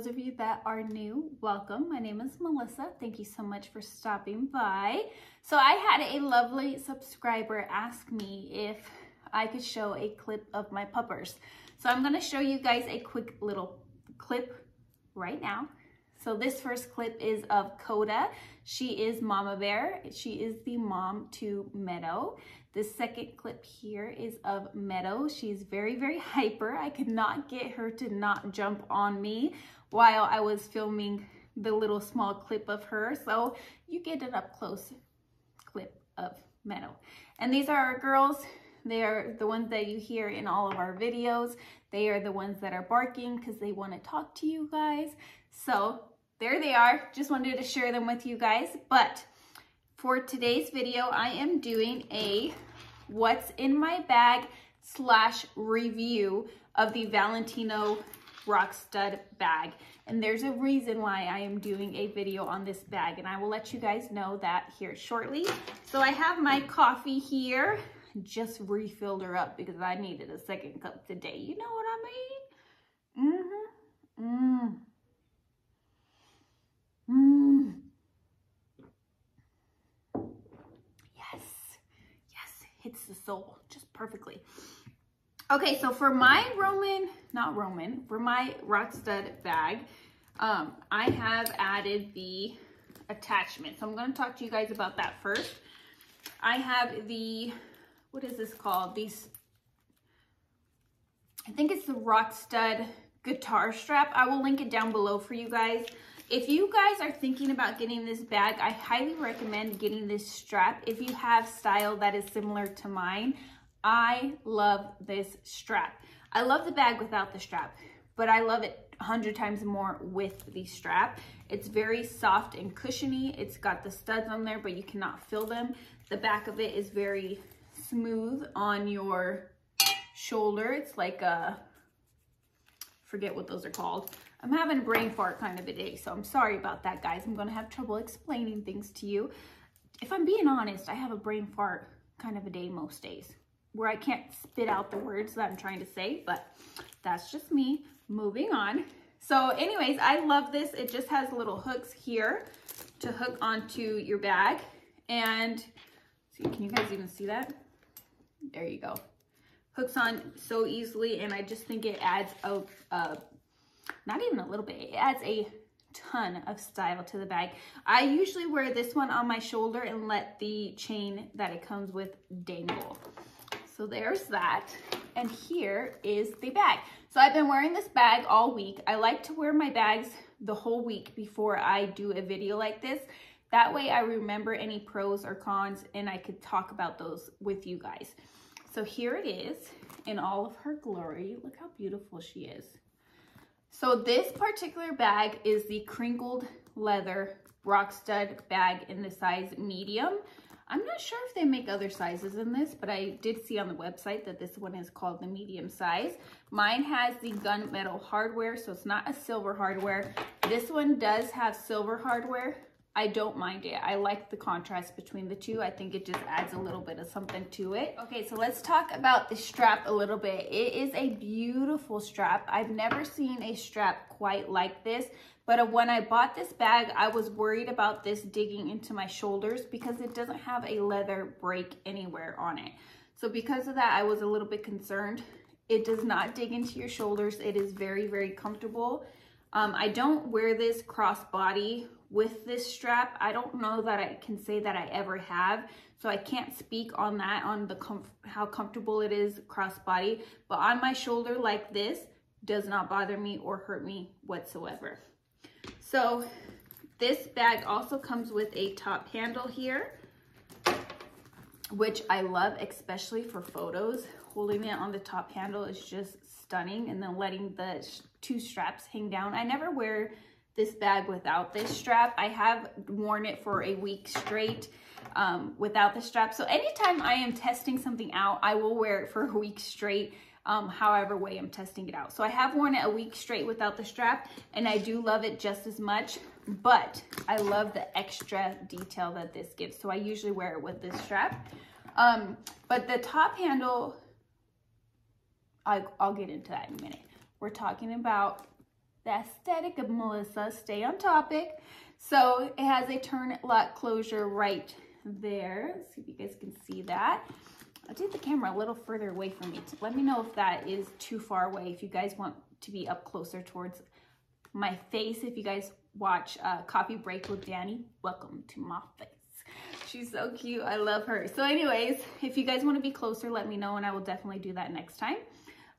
those of you that are new, welcome. My name is Melissa. Thank you so much for stopping by. So I had a lovely subscriber ask me if I could show a clip of my puppers. So I'm gonna show you guys a quick little clip right now. So this first clip is of Coda. She is Mama Bear. She is the mom to Meadow. The second clip here is of Meadow. She's very, very hyper. I could not get her to not jump on me while I was filming the little small clip of her. So you get an up close clip of Meadow. And these are our girls. They are the ones that you hear in all of our videos. They are the ones that are barking because they want to talk to you guys. So there they are. Just wanted to share them with you guys. But for today's video, I am doing a what's in my bag slash review of the Valentino Rock Stud bag. And there's a reason why I am doing a video on this bag and I will let you guys know that here shortly. So I have my coffee here just refilled her up because I needed a second cup today. You know what I mean? Mm-hmm. Mmm. Mmm. Yes. Yes. Hits the soul just perfectly. Okay, so for my Roman, not Roman, for my rock stud bag, um, I have added the attachment. So I'm going to talk to you guys about that first. I have the what is this called? These, I think it's the Rock Stud guitar strap. I will link it down below for you guys. If you guys are thinking about getting this bag, I highly recommend getting this strap. If you have style that is similar to mine, I love this strap. I love the bag without the strap, but I love it 100 times more with the strap. It's very soft and cushiony. It's got the studs on there, but you cannot feel them. The back of it is very smooth on your shoulder. It's like a, forget what those are called. I'm having a brain fart kind of a day, so I'm sorry about that, guys. I'm gonna have trouble explaining things to you. If I'm being honest, I have a brain fart kind of a day most days where I can't spit out the words that I'm trying to say, but that's just me. Moving on. So anyways, I love this. It just has little hooks here to hook onto your bag. And see, can you guys even see that? There you go. Hooks on so easily, and I just think it adds a, a not even a little bit, it adds a ton of style to the bag. I usually wear this one on my shoulder and let the chain that it comes with dangle. So there's that. And here is the bag. So I've been wearing this bag all week. I like to wear my bags the whole week before I do a video like this. That way I remember any pros or cons and I could talk about those with you guys. So here it is in all of her glory. Look how beautiful she is. So this particular bag is the crinkled leather rock stud bag in the size medium. I'm not sure if they make other sizes in this, but I did see on the website that this one is called the medium size. Mine has the gunmetal hardware, so it's not a silver hardware. This one does have silver hardware, I don't mind it. I like the contrast between the two. I think it just adds a little bit of something to it. Okay, so let's talk about the strap a little bit. It is a beautiful strap. I've never seen a strap quite like this, but when I bought this bag, I was worried about this digging into my shoulders because it doesn't have a leather break anywhere on it. So because of that, I was a little bit concerned. It does not dig into your shoulders. It is very, very comfortable. Um, I don't wear this crossbody with this strap. I don't know that I can say that I ever have, so I can't speak on that, on the comf how comfortable it is crossbody, but on my shoulder like this does not bother me or hurt me whatsoever. So this bag also comes with a top handle here, which I love, especially for photos. Holding it on the top handle is just stunning and then letting the two straps hang down. I never wear this bag without this strap. I have worn it for a week straight um, without the strap. So anytime I am testing something out, I will wear it for a week straight, um, however way I'm testing it out. So I have worn it a week straight without the strap and I do love it just as much, but I love the extra detail that this gives. So I usually wear it with this strap. Um, but the top handle, I, I'll get into that in a minute. We're talking about the aesthetic of Melissa. Stay on topic. So it has a turn lock closure right there. Let's see if you guys can see that. I did the camera a little further away from me. Let me know if that is too far away. If you guys want to be up closer towards my face. If you guys watch uh, Coffee Break with Danny, welcome to my face. She's so cute. I love her. So anyways, if you guys want to be closer, let me know and I will definitely do that next time.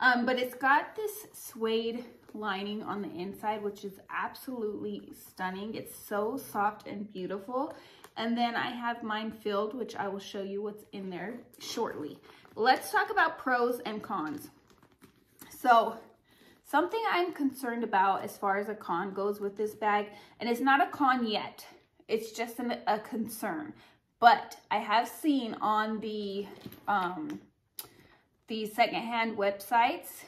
Um, but it's got this suede lining on the inside, which is absolutely stunning. It's so soft and beautiful. And then I have mine filled, which I will show you what's in there shortly. Let's talk about pros and cons. So something I'm concerned about as far as a con goes with this bag, and it's not a con yet, it's just an, a concern. But I have seen on the, um, the secondhand websites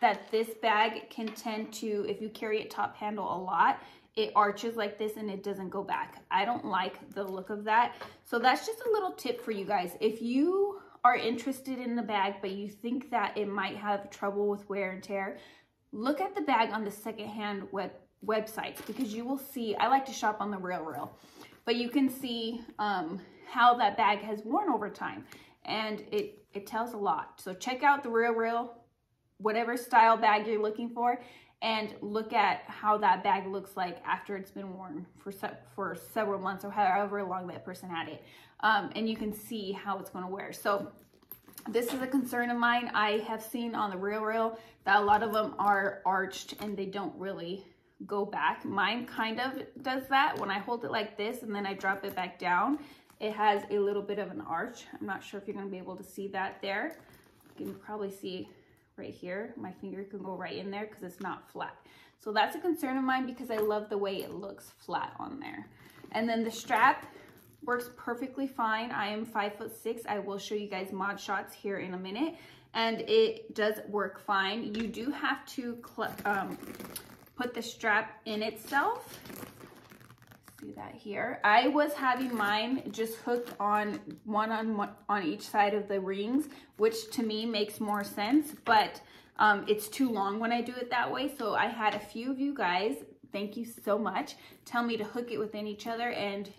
that this bag can tend to, if you carry it top handle a lot, it arches like this and it doesn't go back. I don't like the look of that. So that's just a little tip for you guys. If you are interested in the bag, but you think that it might have trouble with wear and tear, look at the bag on the secondhand web websites because you will see, I like to shop on the Real Real, but you can see um, how that bag has worn over time and it, it tells a lot. So check out the Real Real, whatever style bag you're looking for and look at how that bag looks like after it's been worn for se for several months or however long that person had it. Um, and you can see how it's going to wear. So this is a concern of mine. I have seen on the Real Real that a lot of them are arched and they don't really go back. Mine kind of does that. When I hold it like this and then I drop it back down, it has a little bit of an arch. I'm not sure if you're going to be able to see that there. You can probably see right here. My finger can go right in there because it's not flat. So that's a concern of mine because I love the way it looks flat on there. And then the strap works perfectly fine. I am five foot six. I will show you guys mod shots here in a minute. And it does work fine. You do have to um, put the strap in itself. See that here. I was having mine just hooked on one on one on each side of the rings, which to me makes more sense, but um, it's too long when I do it that way. So I had a few of you guys, thank you so much, tell me to hook it within each other and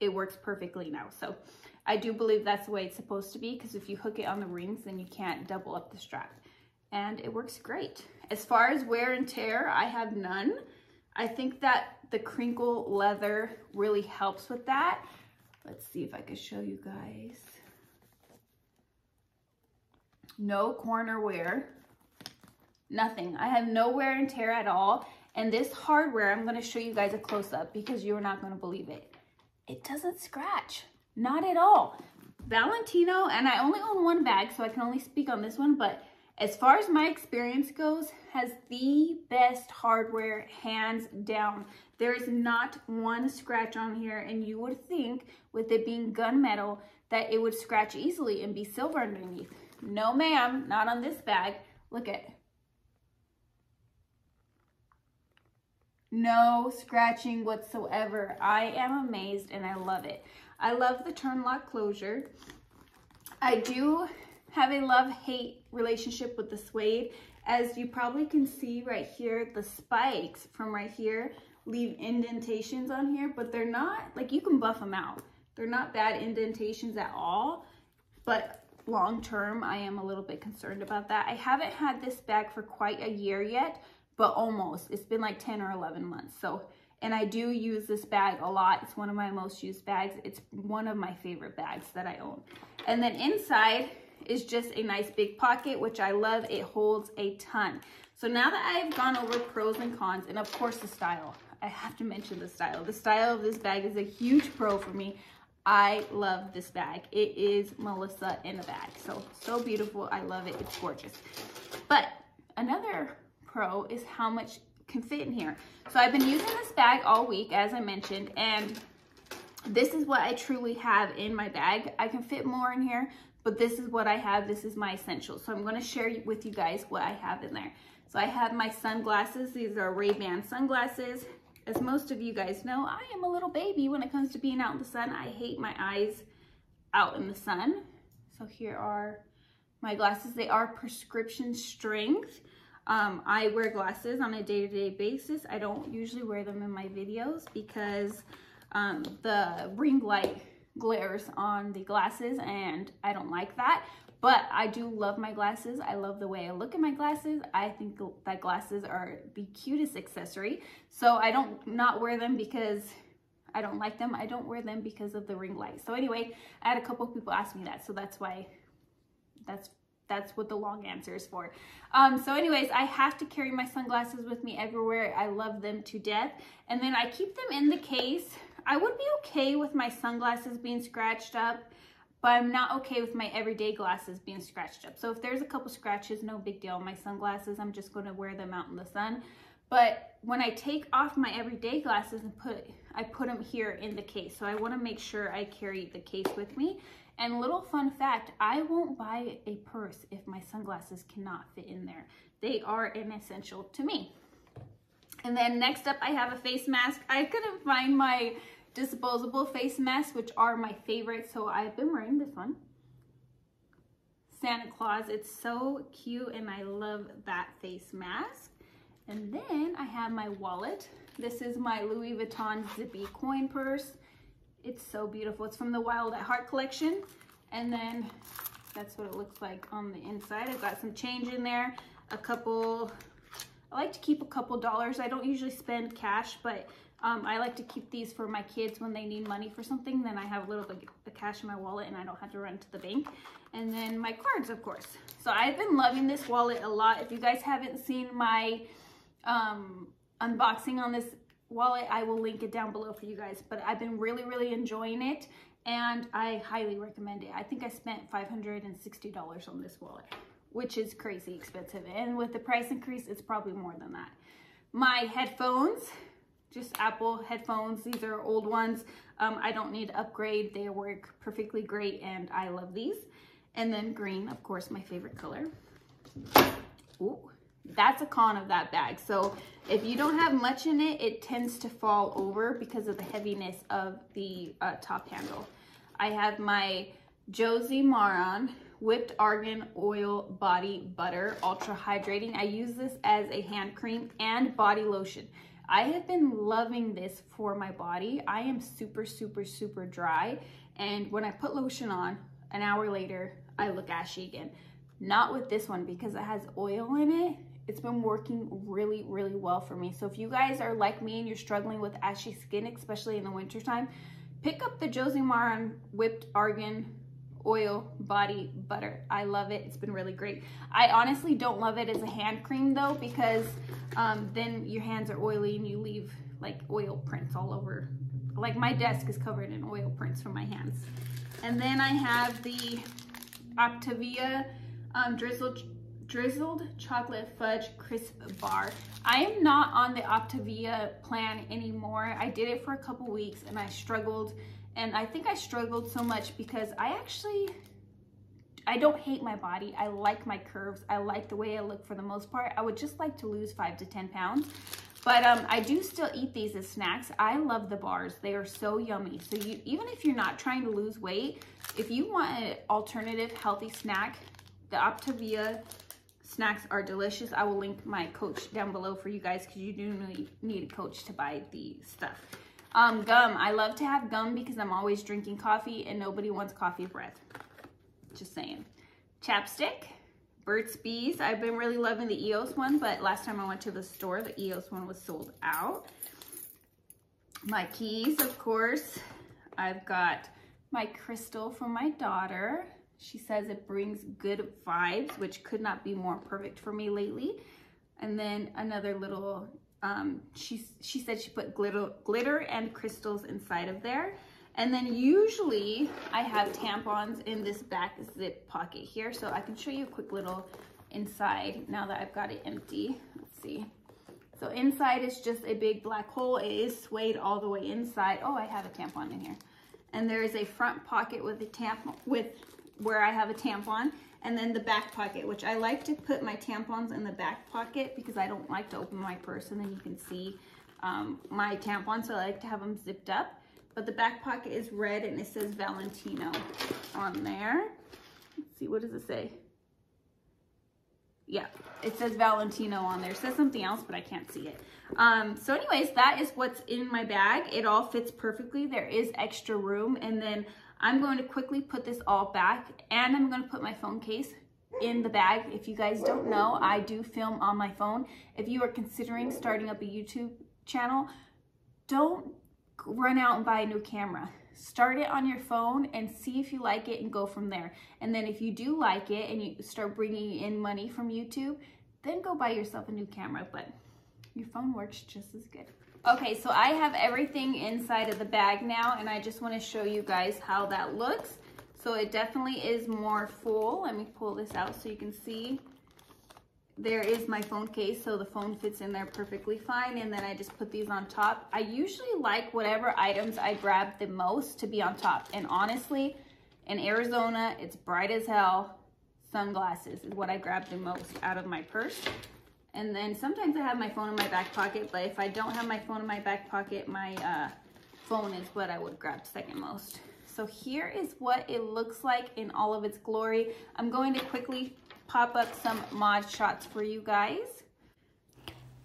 it works perfectly now. So I do believe that's the way it's supposed to be because if you hook it on the rings, then you can't double up the strap. And it works great. As far as wear and tear, I have none. I think that the crinkle leather really helps with that. Let's see if I can show you guys. No corner wear, nothing. I have no wear and tear at all. And this hardware, I'm gonna show you guys a close up because you're not gonna believe it. It doesn't scratch, not at all. Valentino, and I only own one bag, so I can only speak on this one, but as far as my experience goes, has the best hardware hands down. There is not one scratch on here and you would think with it being gunmetal that it would scratch easily and be silver underneath. No ma'am, not on this bag. Look at No scratching whatsoever. I am amazed and I love it. I love the turn lock closure. I do have a love-hate relationship with the suede. As you probably can see right here, the spikes from right here leave indentations on here, but they're not, like you can buff them out. They're not bad indentations at all, but long term, I am a little bit concerned about that. I haven't had this bag for quite a year yet, but almost. It's been like 10 or 11 months. So, and I do use this bag a lot. It's one of my most used bags. It's one of my favorite bags that I own. And then inside, is just a nice big pocket, which I love. It holds a ton. So now that I've gone over pros and cons, and of course the style, I have to mention the style. The style of this bag is a huge pro for me. I love this bag. It is Melissa in a bag. So, so beautiful. I love it. It's gorgeous. But another pro is how much can fit in here. So I've been using this bag all week, as I mentioned, and this is what I truly have in my bag. I can fit more in here, but this is what I have. This is my essentials. So I'm going to share with you guys what I have in there. So I have my sunglasses. These are Ray-Ban sunglasses. As most of you guys know, I am a little baby when it comes to being out in the sun. I hate my eyes out in the sun. So here are my glasses. They are prescription strength. Um, I wear glasses on a day-to-day -day basis. I don't usually wear them in my videos because um, the ring light glares on the glasses and I don't like that. But I do love my glasses. I love the way I look at my glasses. I think that glasses are the cutest accessory. So I don't not wear them because I don't like them. I don't wear them because of the ring light. So anyway, I had a couple people ask me that. So that's why, that's that's what the long answer is for. Um, so anyways, I have to carry my sunglasses with me everywhere. I love them to death. And then I keep them in the case. I would be okay with my sunglasses being scratched up but I'm not okay with my everyday glasses being scratched up. So if there's a couple scratches, no big deal. My sunglasses, I'm just gonna wear them out in the sun. But when I take off my everyday glasses and put, I put them here in the case. So I wanna make sure I carry the case with me. And little fun fact, I won't buy a purse if my sunglasses cannot fit in there. They are an essential to me. And then next up, I have a face mask. I couldn't find my disposable face masks, which are my favorite. So I've been wearing this one. Santa Claus. It's so cute and I love that face mask. And then I have my wallet. This is my Louis Vuitton Zippy coin purse. It's so beautiful. It's from the Wild at Heart collection. And then that's what it looks like on the inside. I've got some change in there, a couple, I like to keep a couple dollars. I don't usually spend cash, but um, I like to keep these for my kids when they need money for something. Then I have a little bit of cash in my wallet and I don't have to run to the bank. And then my cards, of course. So I've been loving this wallet a lot. If you guys haven't seen my um, unboxing on this wallet, I will link it down below for you guys. But I've been really, really enjoying it and I highly recommend it. I think I spent $560 on this wallet, which is crazy expensive. And with the price increase, it's probably more than that. My headphones, just Apple headphones. These are old ones. Um, I don't need to upgrade. They work perfectly great and I love these. And then green, of course, my favorite color. Ooh, that's a con of that bag. So if you don't have much in it, it tends to fall over because of the heaviness of the uh, top handle. I have my Josie Maran Whipped Argan Oil Body Butter Ultra Hydrating. I use this as a hand cream and body lotion. I have been loving this for my body. I am super, super, super dry. And when I put lotion on, an hour later, I look ashy again. Not with this one because it has oil in it. It's been working really, really well for me. So if you guys are like me and you're struggling with ashy skin, especially in the wintertime, pick up the Josie Maran Whipped Argan oil body butter. I love it. It's been really great. I honestly don't love it as a hand cream though because um, then your hands are oily and you leave like oil prints all over. Like my desk is covered in oil prints from my hands. And then I have the Optavia um, drizzled drizzled chocolate fudge crisp bar. I am not on the Optavia plan anymore. I did it for a couple weeks and I struggled and I think I struggled so much because I actually, I don't hate my body. I like my curves. I like the way I look for the most part. I would just like to lose five to 10 pounds. But um, I do still eat these as snacks. I love the bars. They are so yummy. So you, even if you're not trying to lose weight, if you want an alternative healthy snack, the Optavia snacks are delicious. I will link my coach down below for you guys because you do need a coach to buy the stuff. Um, gum. I love to have gum because I'm always drinking coffee and nobody wants coffee breath. Just saying. Chapstick. Burt's Bees. I've been really loving the EOS one, but last time I went to the store, the EOS one was sold out. My keys, of course. I've got my crystal from my daughter. She says it brings good vibes, which could not be more perfect for me lately. And then another little um, she, she said she put glitter, glitter and crystals inside of there. And then usually I have tampons in this back zip pocket here. So I can show you a quick little inside now that I've got it empty. Let's see. So inside is just a big black hole. It is suede all the way inside. Oh, I have a tampon in here. And there is a front pocket with a tampon with where I have a tampon and then the back pocket, which I like to put my tampons in the back pocket because I don't like to open my purse and then you can see um, my tampons, so I like to have them zipped up. But the back pocket is red and it says Valentino on there. Let's see, what does it say? yeah, it says Valentino on there. It says something else, but I can't see it. Um, so anyways, that is what's in my bag. It all fits perfectly. There is extra room. And then I'm going to quickly put this all back and I'm going to put my phone case in the bag. If you guys don't know, I do film on my phone. If you are considering starting up a YouTube channel, don't run out and buy a new camera. Start it on your phone and see if you like it and go from there. And then if you do like it and you start bringing in money from YouTube, then go buy yourself a new camera. But your phone works just as good. Okay, so I have everything inside of the bag now and I just wanna show you guys how that looks. So it definitely is more full. Let me pull this out so you can see. There is my phone case, so the phone fits in there perfectly fine. And then I just put these on top. I usually like whatever items I grab the most to be on top. And honestly, in Arizona, it's bright as hell. Sunglasses is what I grab the most out of my purse. And then sometimes I have my phone in my back pocket, but if I don't have my phone in my back pocket, my uh, phone is what I would grab second most. So here is what it looks like in all of its glory. I'm going to quickly pop up some mod shots for you guys.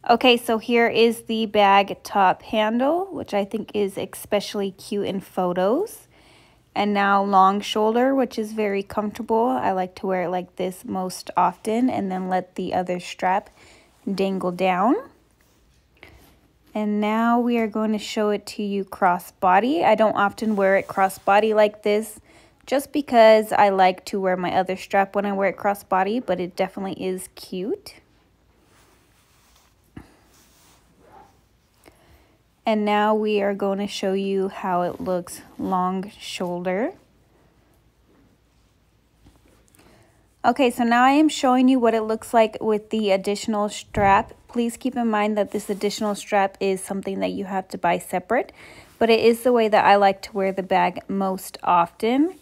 Okay, so here is the bag top handle, which I think is especially cute in photos. And now long shoulder, which is very comfortable. I like to wear it like this most often and then let the other strap dangle down. And now we are going to show it to you crossbody. I don't often wear it crossbody like this just because I like to wear my other strap when I wear it crossbody, but it definitely is cute. And now we are going to show you how it looks long shoulder. Okay, so now I am showing you what it looks like with the additional strap. Please keep in mind that this additional strap is something that you have to buy separate, but it is the way that I like to wear the bag most often.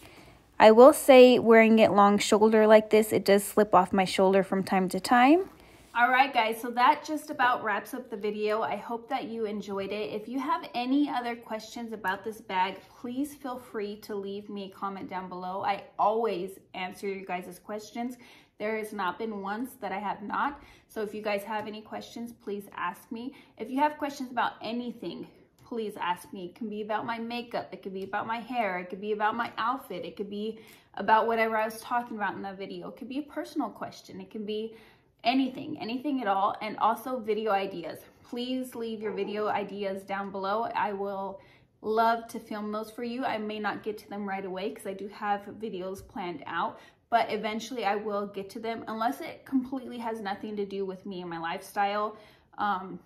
I will say wearing it long shoulder like this, it does slip off my shoulder from time to time. All right, guys, so that just about wraps up the video. I hope that you enjoyed it. If you have any other questions about this bag, please feel free to leave me a comment down below. I always answer you guys' questions. There has not been once that I have not. So if you guys have any questions, please ask me. If you have questions about anything, please ask me. It can be about my makeup. It could be about my hair. It could be about my outfit. It could be about whatever I was talking about in that video. It could be a personal question. It can be anything, anything at all, and also video ideas. Please leave your video ideas down below. I will love to film those for you. I may not get to them right away because I do have videos planned out, but eventually I will get to them unless it completely has nothing to do with me and my lifestyle. Um,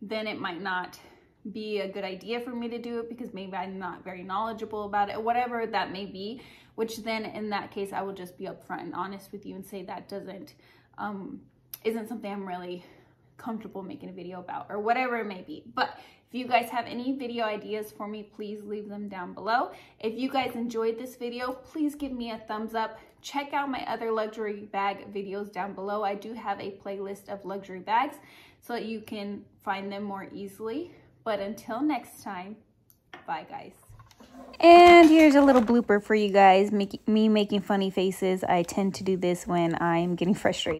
then it might not be a good idea for me to do it because maybe I'm not very knowledgeable about it, whatever that may be, which then in that case, I will just be upfront and honest with you and say that doesn't um, isn't something I'm really comfortable making a video about or whatever it may be. But if you guys have any video ideas for me, please leave them down below. If you guys enjoyed this video, please give me a thumbs up. Check out my other luxury bag videos down below. I do have a playlist of luxury bags so that you can find them more easily. But until next time, bye guys. And here's a little blooper for you guys, make, me making funny faces. I tend to do this when I'm getting frustrated.